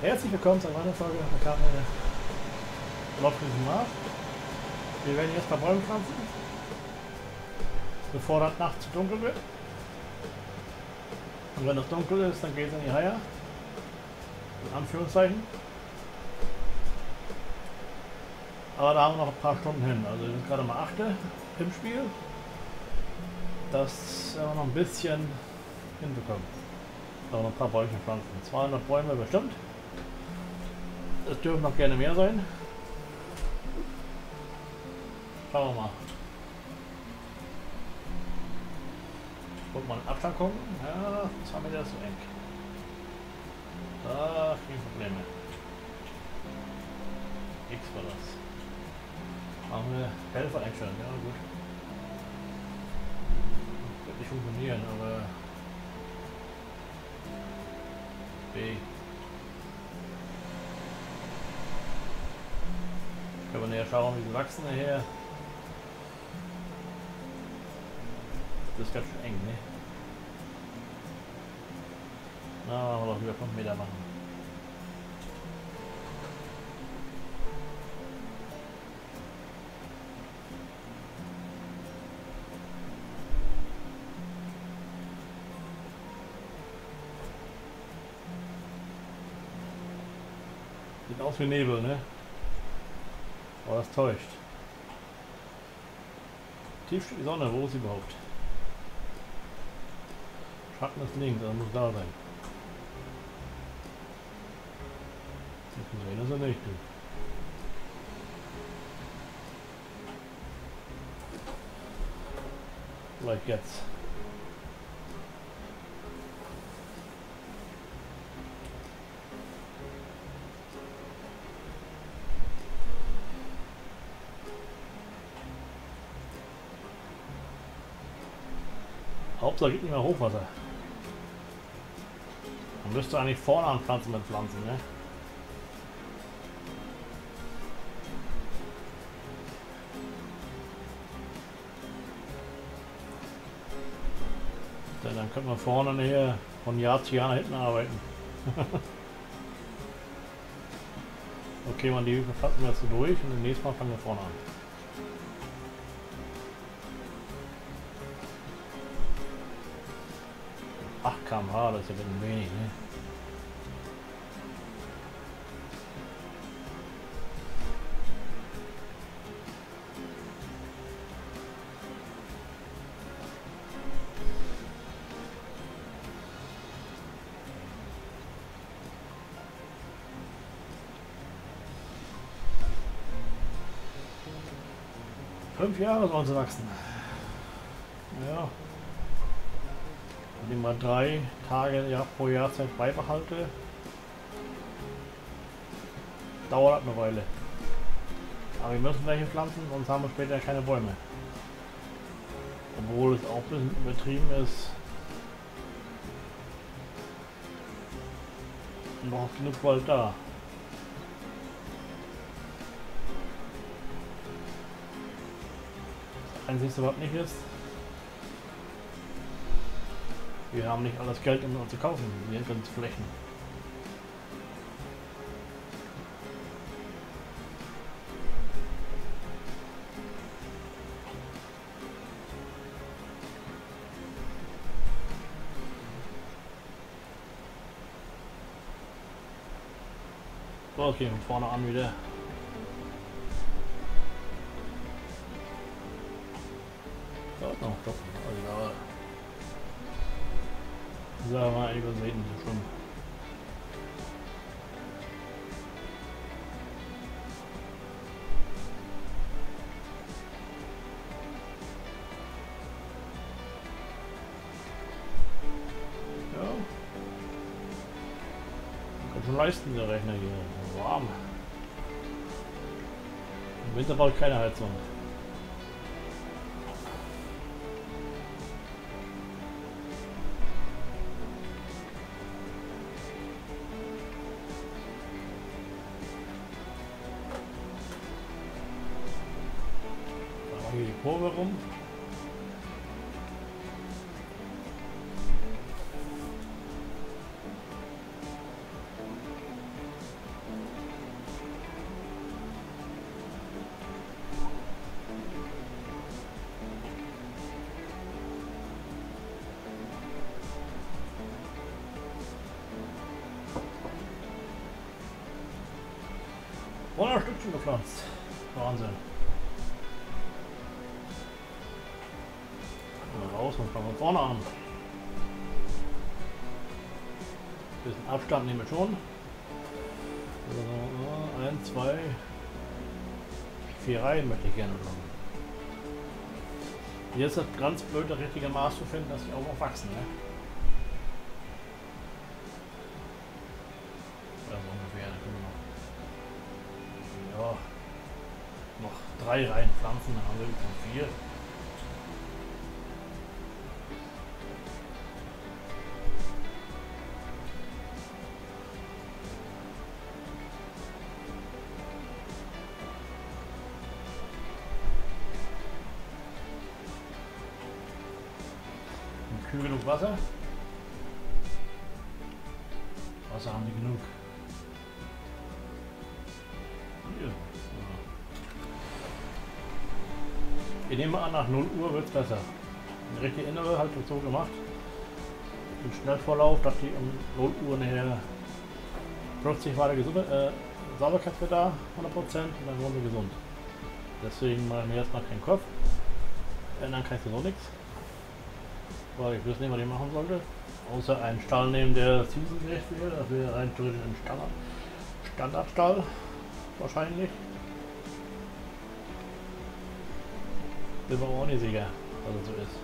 Herzlich willkommen zu einer neuen Folge der Karte Lockriesen nach. Wir werden jetzt bei Bäumen pflanzen, bevor das nachts zu dunkel wird. Und wenn es dunkel ist, dann geht es in die Haie. In Anführungszeichen. Aber da haben wir noch ein paar Stunden hin. Also wir sind gerade mal 8. im Spiel. Das werden wir noch ein bisschen hinbekommen. Noch ein paar Bäume pflanzen. 200 Bäume bestimmt. Es dürfen noch gerne mehr sein. Schauen wir mal. Guck mal den Abstand gucken. Ja, 2 Meter ist so eng. Da keine Probleme. X war das. Machen wir Helfer einstellen, ja gut. Wird nicht funktionieren, aber B. Können wir näher schauen, wie sie wachsen nachher. Das ist ganz schön eng, ne? Na, machen wir doch lieber 5 Meter machen. Sieht aus wie Nebel, ne? Aber das täuscht. Tief steht die Sonne, wo ist sie überhaupt? Schatten ist links, also muss da sein. Ich sehen ist er nicht, du. Vielleicht jetzt. Hauptsache geht nicht mehr Hochwasser. Man müsste eigentlich vorne anpflanzen mit Pflanzen, ne? Denn dann könnte man vorne näher von Jahr zu Jahr hinten arbeiten. okay, man die pflanzen wir jetzt so durch und das nächste Mal fangen wir vorne an. km/h, das ist ja ein wenig, ne? Fünf Jahre sollen sie wachsen. Ja. Mal drei Tage ja, pro Jahrzeit beibehalte, dauert das eine Weile. Aber wir müssen welche pflanzen, sonst haben wir später keine Bäume. Obwohl es auch ein bisschen übertrieben ist. Noch genug Wald da. Das Einzige, was nicht ist, wir haben nicht alles Geld, um uns zu kaufen. Wir es flächen. Okay, von vorne an wieder. Dauert noch, doch. Also, so, mal übersehen schon. Ja. Kann schon leisten, der Rechner hier. Warm. Im Winter braucht keine Heizung. Raus und fangen von vorne an. Bisschen Abstand nehmen wir schon. So, ein, zwei, vier Reihen möchte ich gerne machen. Jetzt ist das ganz blöd, das richtige Maß zu finden, dass sie auch noch wachsen. Ne? Oder so ungefähr. Ja, noch drei Reihen Pflanzen, dann haben wir schon vier. Kühl genug Wasser? Wasser haben die genug. Hier. Ich nehme an, nach 0 Uhr wird es besser. Eine richtige Innere halt so gemacht. Im Schnellvorlauf, dass die um 0 Uhr nachher plötzlich war der gesunde, äh, Sauberkeit wird da 100% und dann wurden wir gesund. Deswegen mache ich mir jetzt mal keinen Kopf. Ändern kann ich so nichts. Weil ich weiß nicht, was ich machen sollte. Außer einen Stall nehmen, der seasongerecht wäre. Das wäre rein theoretisch ein Standard, Standardstall. Wahrscheinlich. Bin mir auch nicht sicher, was es so ist.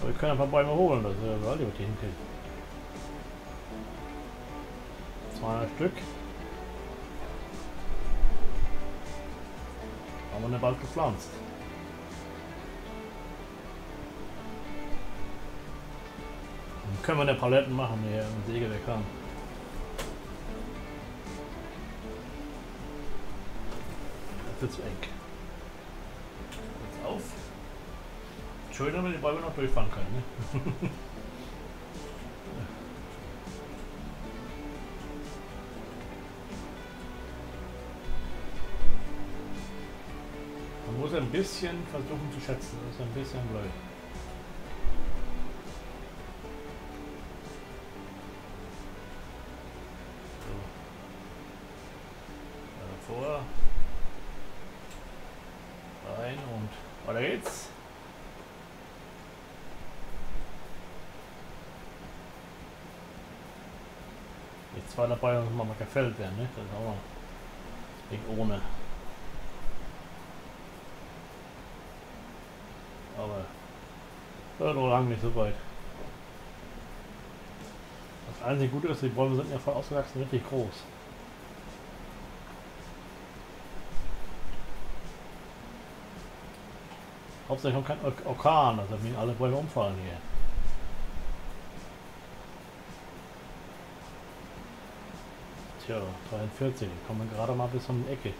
Aber wir können ein paar Bäume holen, das ist ja relativ hinkriegen. 200 Stück. Haben wir eine bald gepflanzt. Können wir eine Paletten machen, hier im Sägewerk haben. Das wird zu eng. Jetzt auf. Schön, wenn wir die Bäume noch durchfahren können. Ne? Man muss ein bisschen versuchen zu schätzen, das ist ein bisschen blöd. Zwei dabei man mal gefällt werden, ne? Das ist auch noch nicht ohne. Aber ja, noch lange nicht so weit. Das einzige Gute ist, die Bäume sind ja voll ausgewachsen, richtig groß. Hauptsächlich kommt kein Ork- Orkan, also wie alle Bäume umfallen hier. Tja, 43, die kommen gerade mal bis um die Ecke.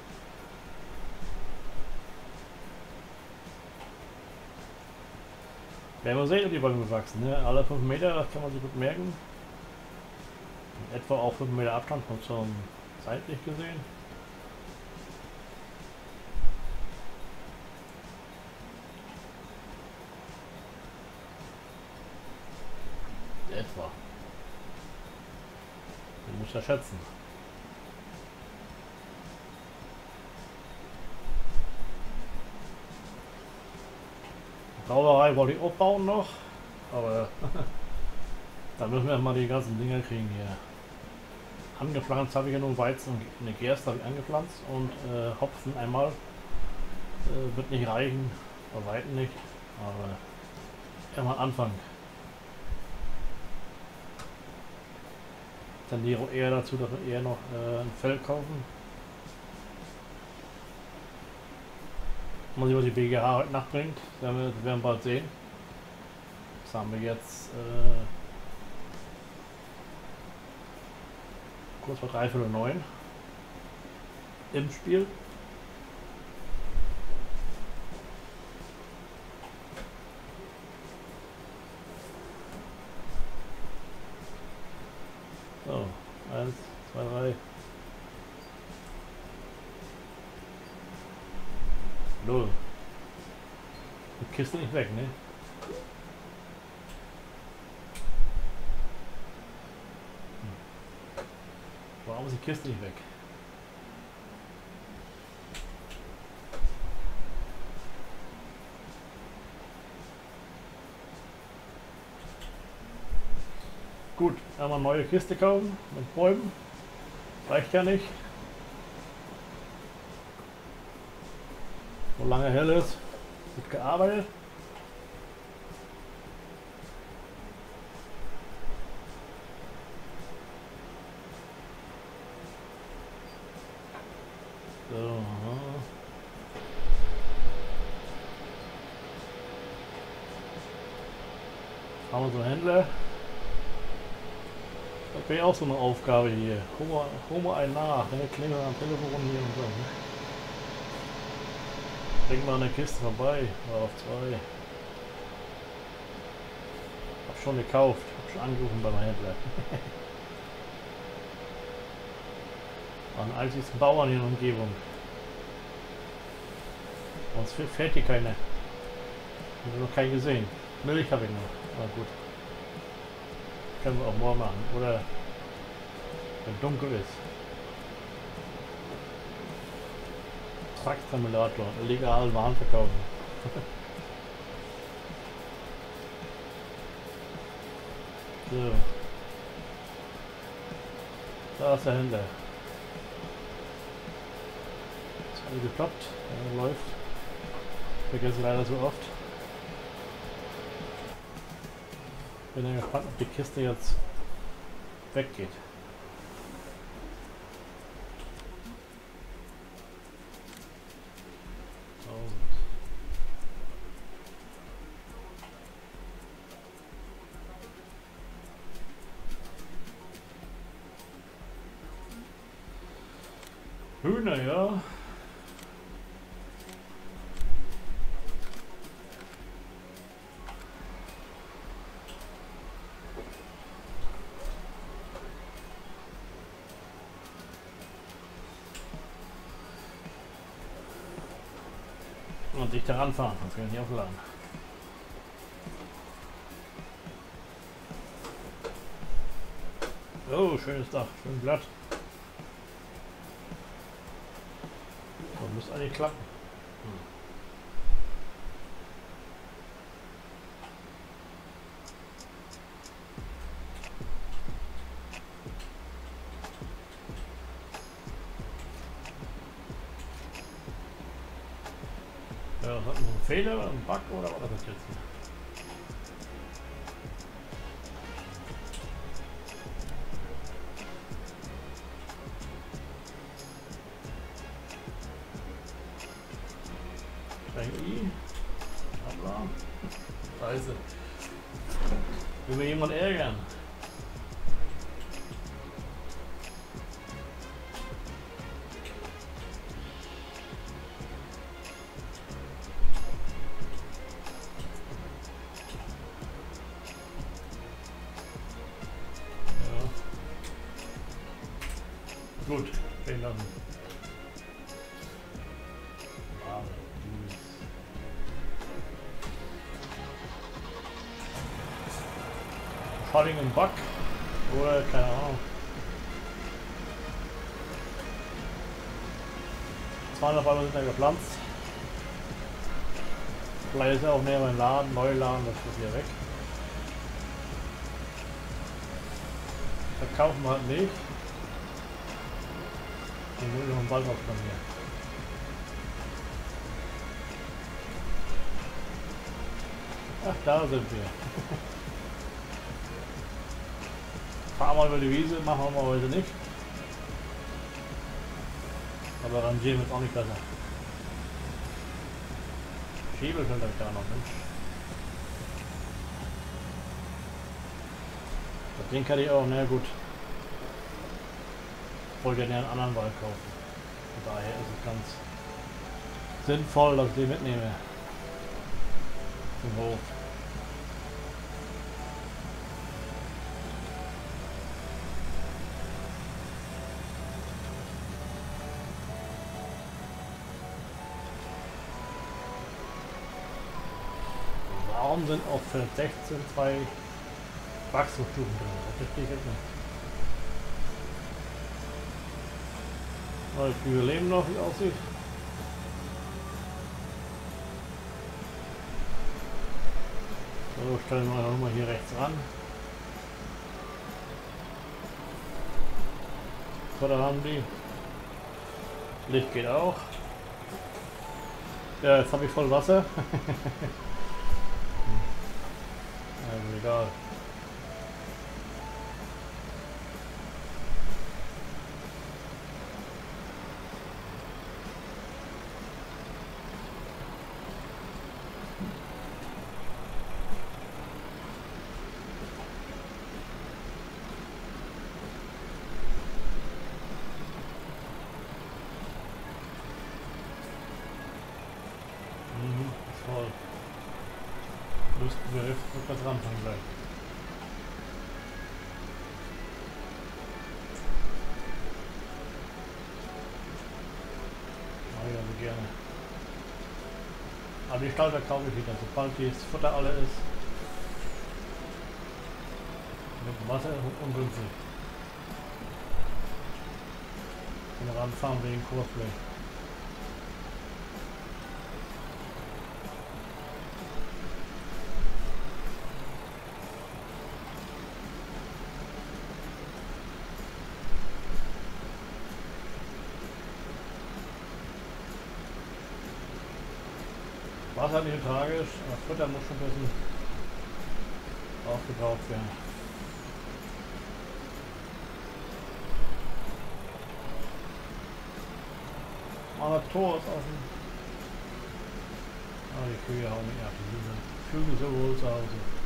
Werden wir sehen, die Bäume bewachsen. Ne? Alle 5 Meter, das kann man sich gut merken. In etwa auch 5 Meter Abstand von zum seitlich gesehen. Etwa. Den muss ja schätzen. Brauerei wollte ich aufbauen noch, aber da müssen wir mal die ganzen Dinger kriegen hier. Angepflanzt habe ich ja nur Weizen und eine Gerste habe ich angepflanzt und äh, Hopfen einmal äh, wird nicht reichen, bei weitem nicht, aber erstmal Anfang. Dann die eher dazu, dass wir eher noch äh, ein Feld kaufen. Mal sehen, was die BGH heute Nacht bringt. Werden wir, werden bald sehen. Das haben wir jetzt äh, kurz vor dreiviertel neun im Spiel. So, eins, zwei, drei. Null. Die Kiste nicht weg, ne? Warum ist die Kiste nicht weg? Gut, einmal neue Kiste kaufen mit Bäumen. Reicht ja nicht. Solange hell ist, wird gearbeitet. So. Haben wir so einen Händler. Das wäre auch so eine Aufgabe hier. Mal, hol mal einen nach, ne? Klingel am Telefon hier und so. Ne? Bring mal eine Kiste vorbei, oder auf zwei. Hab schon gekauft, hab schon angerufen beim Händler. An einzigsten Bauern in der Umgebung. Sonst fährt hier keiner. Ich habe noch keinen gesehen. Milch habe ich noch. Na gut. Können wir auch morgen machen. Oder wenn dunkel ist. Truck-Simulator. Illegal Waren verkaufen. so. Da ist der Händler. Ist alles geklappt. Ja, läuft. Vergesse leider so oft. Bin ja gespannt, ob die Kiste jetzt weggeht. Und dich daran fahren, sonst kann ich nicht aufladen. Oh, schönes Dach, schön glatt. Das muss eigentlich klappen. Ja, hat man einen Fehler, einen Bug oder was war das jetzt? Schotting und Buck. Oder keine Ahnung. 200 Bäume sind ja gepflanzt. Vielleicht ist ja auch näher mein Laden, Neuladen, das ist hier weg. Verkaufen wir halt nicht. Den will ich noch einen Wald von mir. Ach, da sind wir. Fahren wir über die Wiese, machen wir heute nicht. Aber rangieren wird auch nicht besser. Schiebefeld habe ich da noch, Mensch. Das Ding kann ich auch, na gut. Ich wollte ja einen anderen Wald kaufen. Von daher ist es ganz sinnvoll, dass ich den mitnehme. Zum Hof. Sind auf Feld 16 zwei Wachstumsstufen drin? Das verstehe ich jetzt nicht. Neue Kühe leben noch, wie aussieht. So, stellen wir nochmal hier rechts ran. So, da haben die. Licht geht auch. Ja, jetzt habe ich voll Wasser. also egal. müssten wir etwas ranfangen gleich. Mache ich also gerne. Aber die Stalter kaufe ich wieder, sobald das Futter alle ist. Mit Wasser ungünstig. Und ranfahren wegen Kurfläche. Wasser nicht tragisch, aber Futter muss schon ein bisschen aufgebraucht werden. Aber das Tor ist offen. Ah, die Kühe hauen nicht ab, die sich so wohl zu Hause.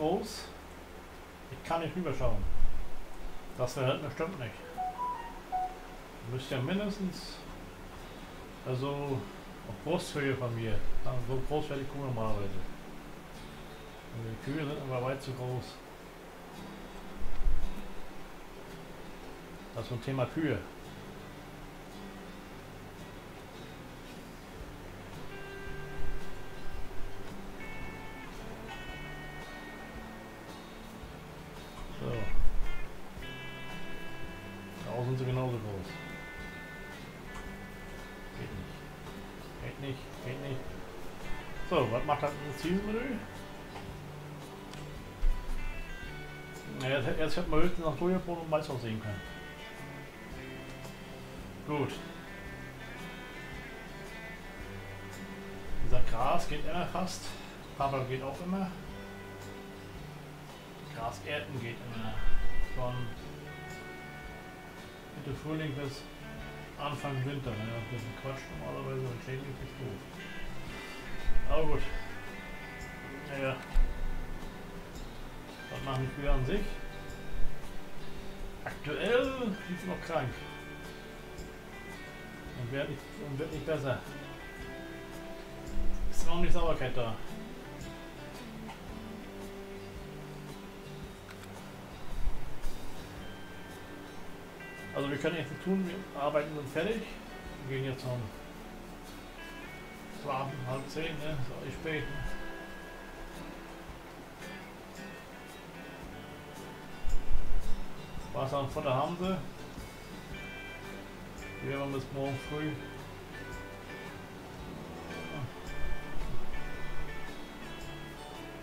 Groß, ich kann nicht rüberschauen. Das Verhältnis stimmt nicht. Ihr müsst ja mindestens, also auf Brusthöhe von mir, so groß wäre die Kuh normalerweise. Die Kühe sind aber weit zu groß. Das ist ein Thema Kühe. Macht das Zielmenü? Ja, jetzt hätte man höchstens noch Sojabohnen und Mais sehen können. Gut. Dieser Gras geht immer fast. Papa geht auch immer. Gras ernten geht immer. Von Mitte Frühling bis Anfang Winter. Wenn das ein bisschen Quatsch normalerweise und schädlich ist doof. Aber gut. Naja. Was machen Kühe an sich? Aktuell sie noch krank. Und wird nicht, und wird nicht besser. Ist noch nicht Sauerkeit da. Also wir können jetzt tun, wir arbeiten sind fertig. Wir gehen jetzt um schlafen, halb zehn, ne? So ich spät. Wasser und Futter haben sie. Wir haben bis morgen früh.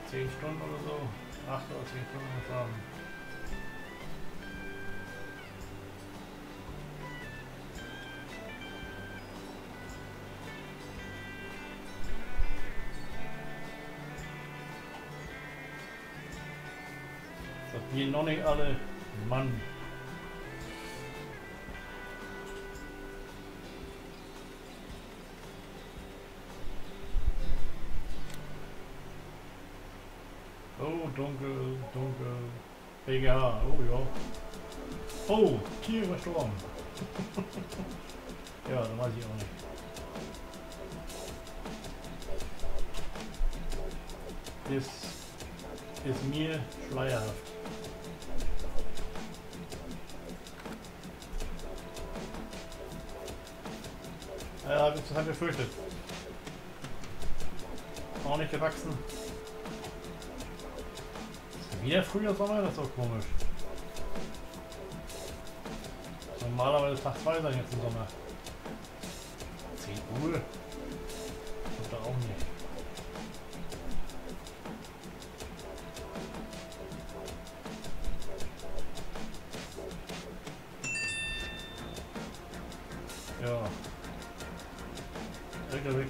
Zehn Stunden oder so. Acht oder zehn Stunden fahren. Die noch nicht alle Mann. Oh, dunkel, dunkel. BGH, oh ja. Oh, Tiere gestorben. ja, dann weiß ich auch nicht. Das ist mir schleierhaft. Ja, das hat befürchtet. Auch nicht gewachsen. Wieder früher Sommer, das ist doch komisch. Normalerweise Tag 2 sein jetzt im Sommer. 10 Uhr.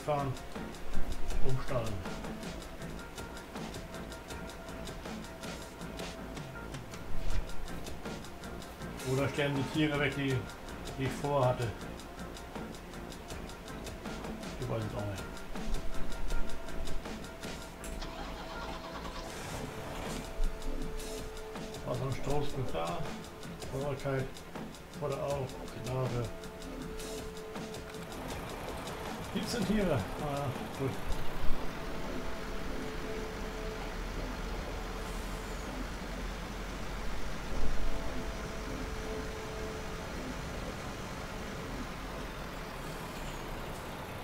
Wegfahren. Umsteigen. Oder sterben die Tiere weg, die, die ich vorhatte. Ich 17 Tiere. Ah, gut.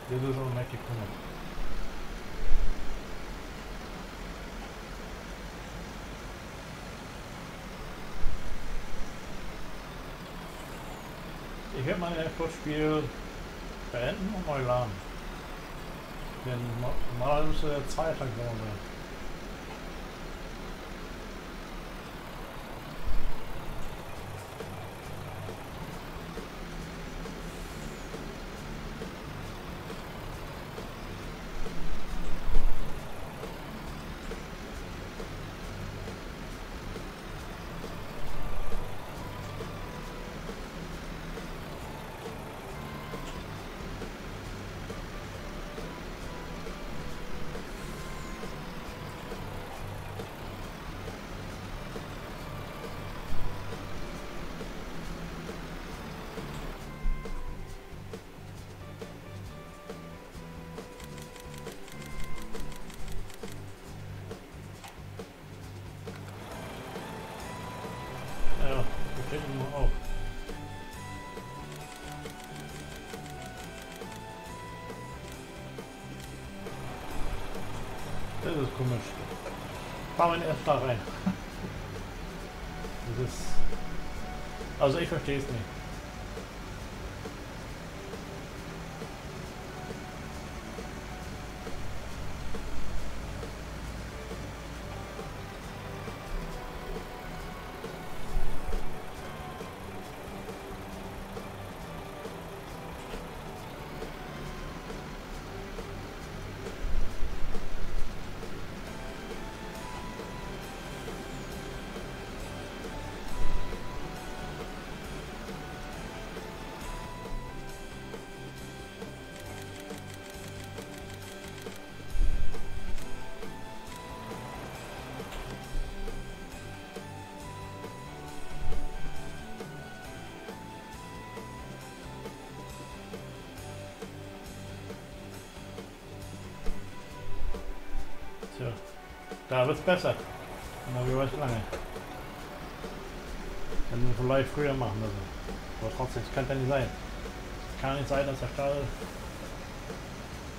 Das ist auch nicht gekommen. Ich werde mein Airport-Spiel beenden und neu laden. Denn normalerweise müsste der Zweitag sein. Ja, Wir erst da rein. Das ist. Also ich verstehe es nicht. Da wird's besser. Na, wie weiß lange. Wenn wir vielleicht früher machen müssen. Aber trotzdem, es kann ja nicht sein. Es kann nicht sein, dass der Stall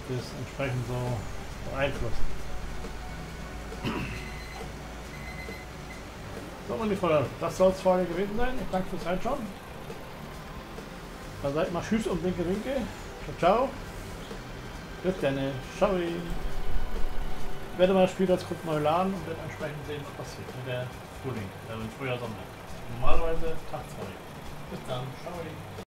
das entsprechend so beeinflusst. So, meine Freunde, das soll es heute gewesen sein. Ich danke fürs Reinschauen. Dann seid mal Tschüss und Winke Winke. Ciao, ciao. Bis dann. Ciao. Ich werde mal das Spiel als kurz neu laden und werde entsprechend sehen, was passiert mit der Frühling, äh, mit Frühjahr Sommer. Normalerweise Tag 2. Bis dann. Ciao.